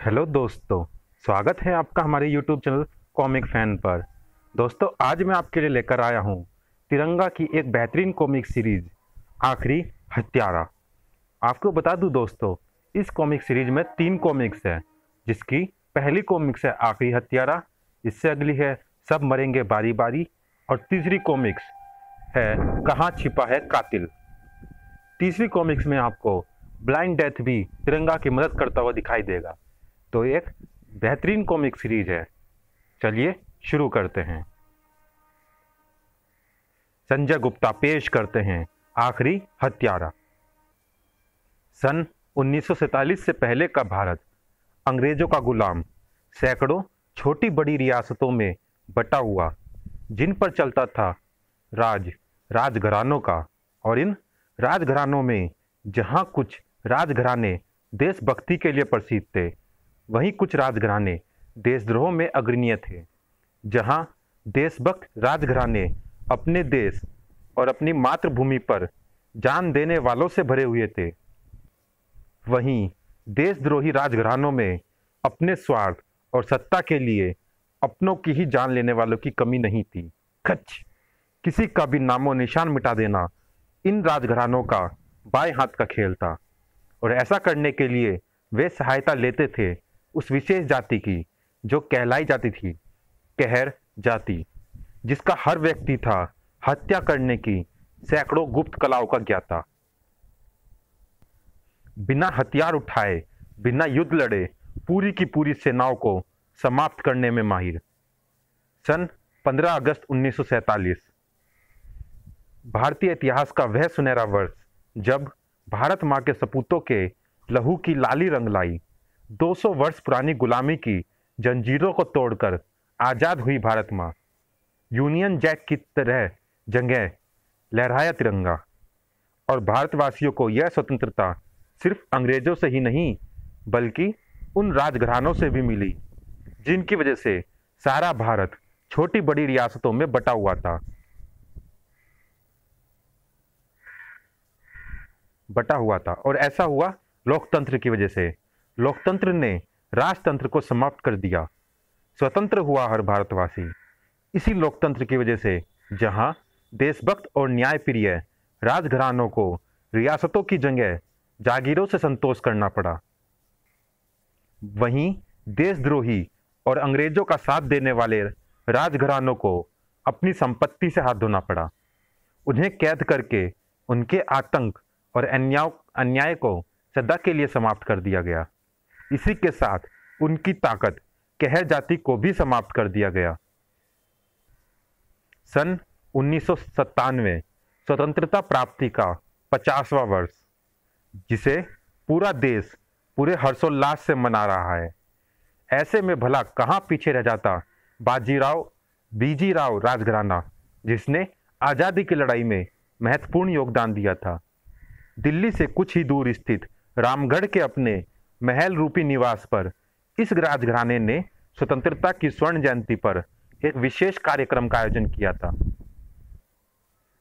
Hello दोस्तों, स्वागत है आपका हमारे यूट्यूब चैनल कॉमिक फ़ैन पर। दोस्तों, आज मैं आपके लिए लेकर आया हूँ तिरंगा की एक बेहतरीन कॉमिक सीरीज़, आखिरी हत्यारा। आपको बता दूँ दोस्तों, इस कॉमिक सीरीज़ में तीन कॉमिक्स हैं, जिसकी पहली कॉमिक्स है आखिरी हत्यारा, इससे अगली है सब मरेंगे बारी बारी और तीसरी कॉमिक्स है कहाँ छिपा है कातिल। तीसरी कॉमिक्स में आपको ब्लाइंड डेथ भी तिरंगा की मदद करता हुआ दिखाई देगा। तो एक बेहतरीन कॉमिक सीरीज़ है। चलिए शुरू करते हैं। संजय गुप्ता पेश करते हैं आखिरी हत्यारा। सन 1947 से पहले का भारत। अंग्रेज़ों का गुलाम, सैकड़ों छोटी बड़ी रियासतों में बटा हुआ, जिन पर चलता था राज, राजघरानों का। और इन राजघरानों में जहाँ कुछ राजघराने देशभक्ति के लिए प्रसिद्ध थे वहीं कुछ राजघराने देशद्रोह में अग्रणीय थे, जहाँ देशभक्त राजघराने अपने देश और अपनी मातृभूमि पर जान देने वालों से भरे हुए थे। वहीं देशद्रोही राजघरानों में अपने स्वार्थ और सत्ता के लिए अपनों की ही जान लेने वालों की कमी नहीं थी। खच किसी का भी नामो निशान मिटा देना इन राजघरानों का बाएँ हाथ का खेल था और ऐसा करने के लिए वे सहायता लेते थे उस विशेष जाति की, जो कहलाई जाती थी, कहर जाति, जिसका हर व्यक्ति था, हत्या करने की सैकड़ों गुप्त कलाओं का ज्ञाता। बिना हथियार उठाए, बिना युद्ध लड़े, पूरी की पूरी सेनाओं को समाप्त करने में माहिर। सन 15 अगस्त 1947 भारतीय इतिहास का वह सुनहरा वर्ष, जब भारत माँ के सपूतों के लहू की लाली रंग लाई। 200 वर्ष पुरानी गुलामी की जंजीरों को तोड़कर आज़ाद हुई भारत माँ। यूनियन जैक की तरह जंगह लहराया तिरंगा। और भारतवासियों को यह स्वतंत्रता सिर्फ़ अंग्रेज़ों से ही नहीं, बल्कि उन राजघरानों से भी मिली, जिनकी वजह से सारा भारत छोटी बड़ी रियासतों में बटा हुआ था। बटा हुआ था और ऐसा हुआ लोकतंत्र की वजह से। लोकतंत्र ने राजतंत्र को समाप्त कर दिया। स्वतंत्र हुआ हर भारतवासी। इसी लोकतंत्र की वजह से जहाँ देशभक्त और न्यायप्रिय राजघरानों को रियासतों की जगह जागीरों से संतोष करना पड़ा। वहीं देशद्रोही और अंग्रेज़ों का साथ देने वाले राजघरानों को अपनी संपत्ति से हाथ धोना पड़ा। उन्हें कैद करके उनके आतंक और अन्याय अन्याय को सदा के लिए समाप्त कर दिया गया। इसी के साथ उनकी ताकत कहर जाति को भी समाप्त कर दिया गया। सन उन्नीस सौ सत्तानवे, स्वतंत्रता प्राप्ति का पचासवां वर्ष, जिसे पूरा देश पूरे हर्षोल्लास से मना रहा है। ऐसे में भला कहाँ पीछे रह जाता बाजीराव बीजी राव राजघराना, जिसने आज़ादी की लड़ाई में महत्वपूर्ण योगदान दिया था। दिल्ली से कुछ ही दूर स्थित रामगढ़ के अपने महल रूपी निवास पर, इस राजघराने ने स्वतंत्रता की स्वर्ण जयंती पर एक विशेष कार्यक्रम का आयोजन किया था,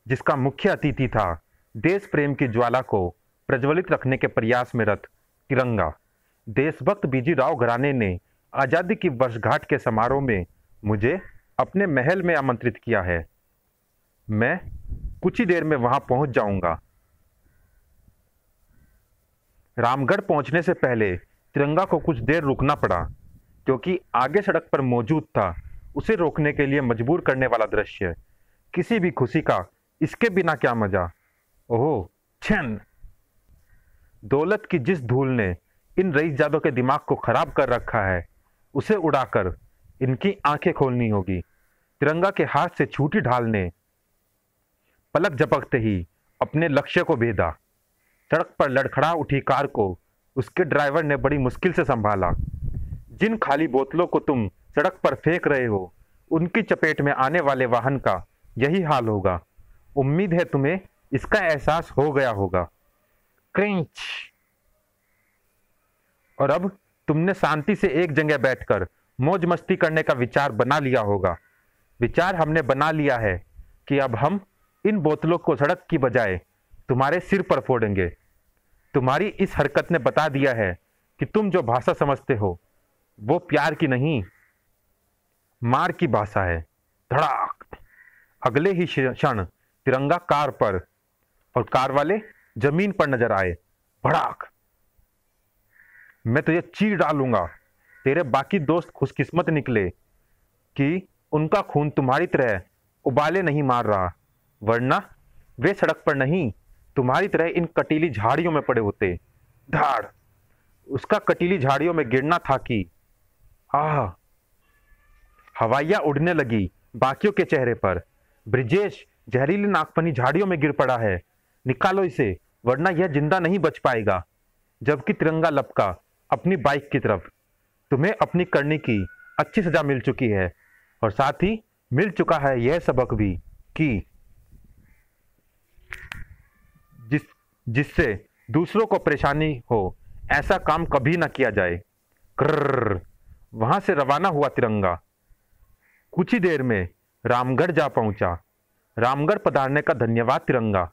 जिसका मुख्य अतिथि था देश प्रेम की ज्वाला को प्रज्वलित रखने के प्रयास में रत तिरंगा। देशभक्त बीजी राव घराने ने आज़ादी की वर्षगांठ के समारोह में मुझे अपने महल में आमंत्रित किया है। मैं कुछ ही देर में वहाँ पहुँच जाऊँगा। रामगढ़ पहुँचने से पहले तिरंगा को कुछ देर रुकना पड़ा, क्योंकि आगे सड़क पर मौजूद था उसे रोकने के लिए मजबूर करने वाला दृश्य। किसी भी खुशी का इसके बिना क्या मज़ा? ओह छन दौलत की जिस धूल ने इन रईस जादों के दिमाग को खराब कर रखा है, उसे उड़ाकर इनकी आँखें खोलनी होगी। तिरंगा के हाथ से छूटी ढाल ने पलक झपकते ही अपने लक्ष्य को भेदा। सड़क पर लड़खड़ा उठी कार को, उसके ड्राइवर ने बड़ी मुश्किल से संभाला। जिन खाली बोतलों को तुम सड़क पर फेंक रहे हो, उनकी चपेट में आने वाले वाहन का यही हाल होगा। उम्मीद है तुम्हें इसका एहसास हो गया होगा। क्रिंच। और अब तुमने शांति से एक जगह बैठकर मौज मस्ती करने का विचार बना लिया होगा। विचार हमने बना लिया है कि अब हम इन बोतलों को सड़क की बजाय तुम्हारे सिर पर फोड़ेंगे। तुम्हारी इस हरकत ने बता दिया है कि तुम जो भाषा समझते हो, वो प्यार की नहीं, मार की भाषा है। धड़ाक! अगले ही क्षण तिरंगा कार पर और कार वाले ज़मीन पर नज़र आए। भड़ाक! मैं तुझे चीर डालूँगा। तेरे बाकी दोस्त खुशकिस्मत निकले कि उनका खून तुम्हारी तरह उबाले नहीं मार रहा, वरना वे सड़क पर नहीं। तुम्हारी तरह इन कटीली झाड़ियों में पड़े होते। धाड़, उसका कटीली झाड़ियों में गिरना था कि। आह, हवाइया उड़ने लगी बाकियों के चेहरे पर। ब्रिजेश, जहरीली नागपनी झाड़ियों में गिर पड़ा है। निकालो इसे, वरना यह ज़िंदा नहीं बच पाएगा। जबकि तिरंगा लपका अपनी बाइक की तरफ़। तुम्हें अपनी करने की अच्छी सजा मिल चुकी है, और साथ ही मिल चुका है यह सबक भी कि जिस जिससे दूसरों को परेशानी हो, ऐसा काम कभी ना किया जाए। कर वहाँ से रवाना हुआ तिरंगा। कुछ ही देर में रामगढ़ जा पहुँचा। रामगढ़ पधारने का धन्यवाद तिरंगा।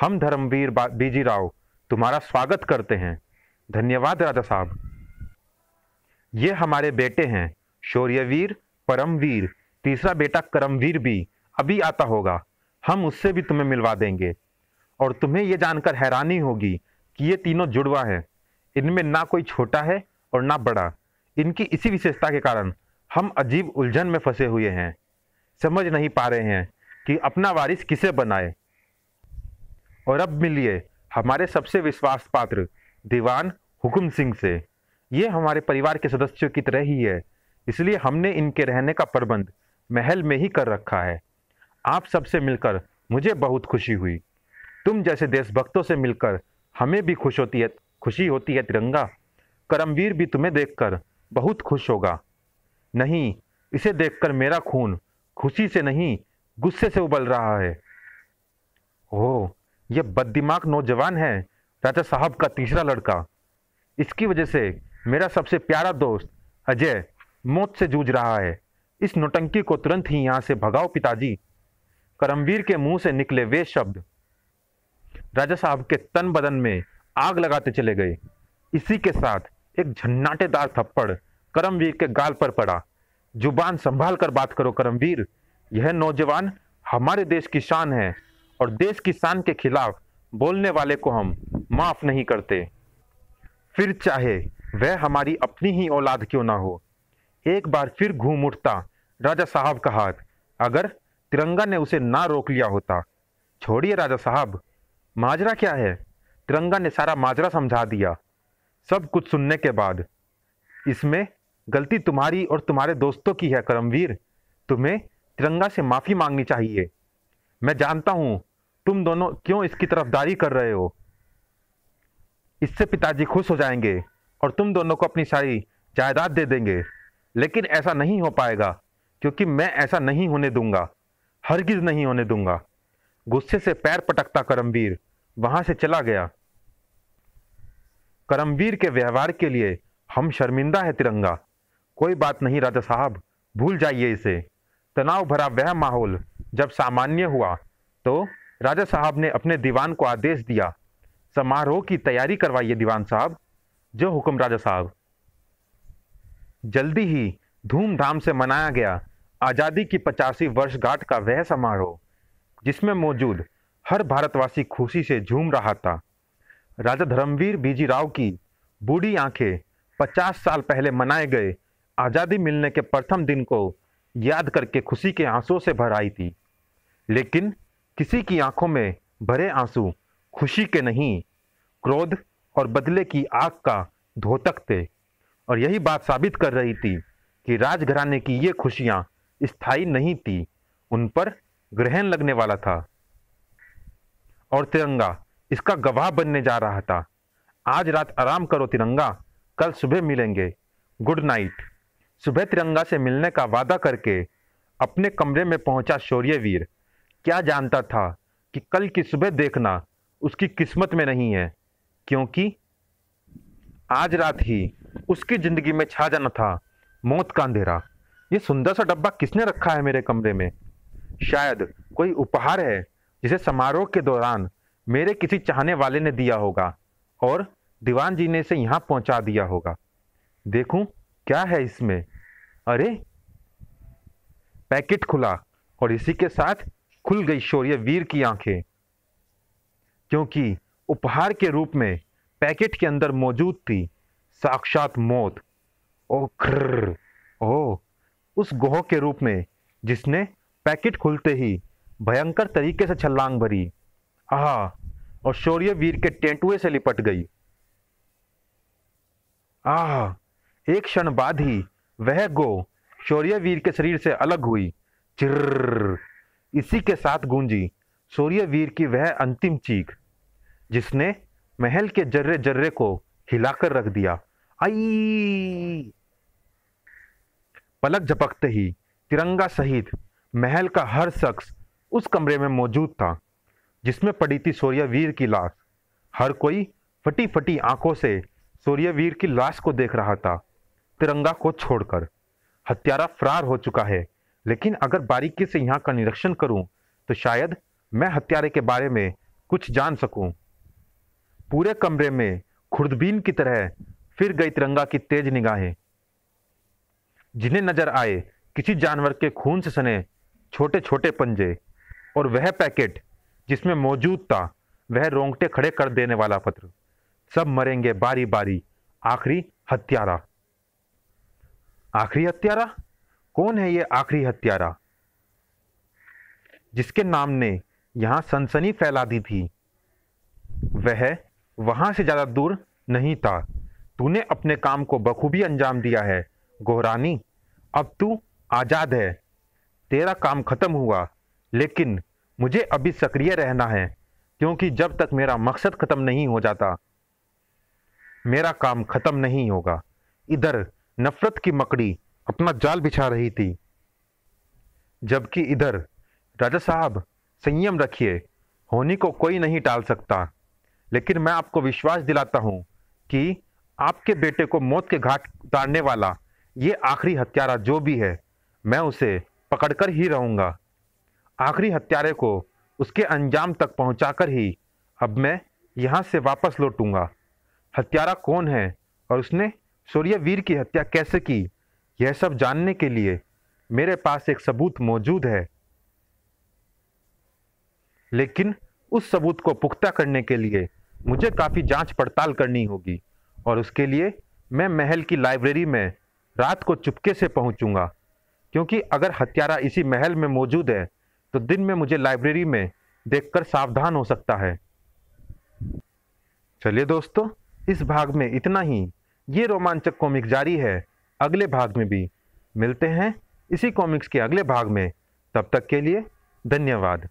हम धर्मवीर बीजी राव तुम्हारा स्वागत करते हैं। धन्यवाद राजा साहब। ये हमारे बेटे हैं, शौर्यवीर, परमवीर। तीसरा बेटा करमवीर भी। अभी आता होगा। हम उससे भी तुम्हें मिलवा देंगे। और तुम्हें यह जानकर हैरानी होगी कि ये तीनों जुड़वा है। इनमें ना कोई छोटा है और ना बड़ा। इनकी इसी विशेषता के कारण हम अजीब उलझन में फंसे हुए हैं। समझ नहीं पा रहे हैं कि अपना वारिस किसे बनाए। और अब मिलिए हमारे सबसे विश्वास पात्र दीवान हुकुम सिंह से। ये हमारे परिवार के सदस्यों की तरह ही है, इसलिए हमने इनके रहने का प्रबंध महल में ही कर रखा है। आप सबसे मिलकर मुझे बहुत खुशी हुई। तुम जैसे देशभक्तों से मिलकर हमें भी खुश होती है, खुशी होती है तिरंगा। करमवीर भी तुम्हें देखकर बहुत खुश होगा। नहीं, इसे देखकर मेरा खून खुशी से नहीं, गुस्से से उबल रहा है। ओह यह बददिमाग नौजवान है, राजा साहब का तीसरा लड़का। इसकी वजह से मेरा सबसे प्यारा दोस्त अजय मौत से जूझ रहा है। इस नोटंकी को तुरंत ही यहाँ से भगाओ पिताजी। करमवीर के मुँह से निकले वे शब्द राजा साहब के तन बदन में आग लगाते चले गए। इसी के साथ एक झन्नाटेदार थप्पड़ करमवीर के गाल पर पड़ा। ज़ुबान संभाल कर बात करो करमवीर, यह नौजवान हमारे देश की शान है और देश की शान के खिलाफ बोलने वाले को हम माफ़ नहीं करते। फिर चाहे वह हमारी अपनी ही औलाद क्यों ना हो। एक बार फिर घूम उठता राजा साहब का हाथ। अगर तिरंगा ने उसे ना रोक लिया होता। छोड़िए राजा साहब माजरा क्या है? तिरंगा ने सारा माजरा समझा दिया। सब कुछ सुनने के बाद, इसमें गलती तुम्हारी और तुम्हारे दोस्तों की है, करमवीर। तुम्हें तिरंगा से माफ़ी मांगनी चाहिए। मैं जानता हूँ तुम दोनों क्यों इसकी तरफदारी कर रहे हो। इससे पिताजी खुश हो जाएँगे और तुम दोनों को अपनी सारी जायदाद दे देंगे। लेकिन ऐसा नहीं हो पाएगा, क्योंकि मैं ऐसा नहीं होने दूँगा। हरगिज नहीं होने दूँगा। गुस्से से पैर पटकता करमवीर। वहाँ से चला गया। करमवीर के व्यवहार के लिए हम शर्मिंदा है तिरंगा। कोई बात नहीं राजा साहब, भूल जाइए इसे। तनाव भरा वह माहौल जब सामान्य हुआ तो राजा साहब ने अपने दीवान को आदेश दिया, समारोह की तैयारी करवाइए दीवान साहब। जो हुक्म राजा साहब। जल्दी ही धूमधाम से मनाया गया आज़ादी की पचासी वर्षगांठ का वह समारोह। जिसमें मौजूद हर भारतवासी खुशी से झूम रहा था। राजा धर्मवीर बीजी राव की बूढ़ी आँखें पचास साल पहले मनाए गए आज़ादी मिलने के प्रथम दिन को याद करके खुशी के आंसुओं से भर आई थी। लेकिन किसी की आँखों में भरे आँसू खुशी के नहीं, क्रोध और बदले की आग का धोतक थे। और यही बात साबित कर रही थी कि राजघराने की ये खुशियाँ स्थायी नहीं थी, उन पर ग्रहण लगने वाला था और तिरंगा इसका गवाह बनने जा रहा था। आज रात आराम करो तिरंगा, कल सुबह मिलेंगे। Good night. सुबह तिरंगा से मिलने का वादा करके अपने कमरे में पहुँचा शौर्यवीर क्या जानता था कि कल की सुबह देखना उसकी किस्मत में नहीं है, क्योंकि आज रात ही उसकी ज़िंदगी में छा जाना था मौत का अंधेरा। ये सुंदर सा डब्बा किसने रखा है मेरे कमरे में? शायद कोई उपहार है जिसे समारोह के दौरान मेरे किसी चाहने वाले ने दिया होगा और दीवान जी ने इसे यहाँ पहुँचा दिया होगा। देखूँ क्या है इसमें। अरे! पैकेट खुला और इसी के साथ खुल गई शौर्य वीर की आँखें। क्योंकि उपहार के रूप में पैकेट के अंदर मौजूद थी साक्षात मौत। ओ खर ओ उस गोह के रूप में जिसने पैकेट खुलते ही भयंकर तरीके से छलांग भरी। आह, और शौर्य वीर के टेंटुए से लिपट गई। आह, एक क्षण बाद ही वह गो शौर्य वीर के शरीर से अलग हुई। चिर इसी के साथ गूंजी। शौर्य वीर की वह अंतिम चीख जिसने महल के जर्रे जर्रे को हिलाकर रख दिया। आई। पलक झपकते ही तिरंगा सहित महल का हर शख्स उस कमरे में मौजूद था, जिसमें पड़ी थी सूर्यवीर की लाश। हर कोई फटी फटी आँखों से सूर्यवीर की लाश को देख रहा था, तिरंगा को छोड़कर। हत्यारा फरार हो चुका है, लेकिन अगर बारीकी से यहाँ का निरीक्षण करूँ तो शायद मैं हत्यारे के बारे में कुछ जान सकूँ। पूरे कमरे में खुर्दबीन की तरह फिर गई तिरंगा की तेज निगाहें, जिन्हें नज़र आए किसी जानवर के खून से सने छोटे छोटे पंजे और वह पैकेट जिसमें मौजूद था, वह रोंगटे खड़े कर देने वाला पत्र। सब मरेंगे बारी बारी आखिरी हत्यारा। आखिरी हत्यारा? कौन है ये आखिरी हत्यारा? जिसके नाम ने यहाँ सनसनी फैला दी थी। वह वहाँ से ज़्यादा दूर नहीं था। तूने अपने काम को बखूबी अंजाम दिया है। गोहरानी अब तू आज़ाद है। तेरा काम खत्म हुआ, लेकिन मुझे अभी सक्रिय रहना है, क्योंकि जब तक मेरा मकसद खत्म नहीं हो जाता, मेरा काम खत्म नहीं होगा। इधर नफरत की मकड़ी अपना जाल बिछा रही थी, जबकि इधर राजा साहब संयम रखिए, होनी को कोई नहीं टाल सकता। लेकिन मैं आपको विश्वास दिलाता हूँ कि आपके बेटे को मौत के घाट उतारने वाला ये आखिरी हत्यारा जो भी है, मैं उसे पकड़कर ही रहूँगा। आखिरी हत्यारे को उसके अंजाम तक पहुंचाकर ही अब मैं यहाँ से वापस लौटूँगा। हत्यारा कौन है और उसने सूर्यवीर की हत्या कैसे की, यह सब जानने के लिए मेरे पास एक सबूत मौजूद है। लेकिन उस सबूत को पुख्ता करने के लिए मुझे काफ़ी जाँच पड़ताल करनी होगी और उसके लिए मैं महल की लाइब्रेरी में रात को चुपके से पहुंचूँगा। क्योंकि अगर हत्यारा इसी महल में मौजूद है तो दिन में मुझे लाइब्रेरी में देखकर सावधान हो सकता है। चलिए दोस्तों, इस भाग में इतना ही। ये रोमांचक कॉमिक जारी है, अगले भाग में भी। मिलते हैं इसी कॉमिक्स के अगले भाग में। तब तक के लिए धन्यवाद।